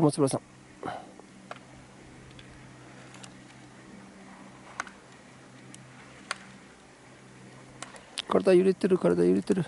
小松原さん。体揺れてる体揺れてる。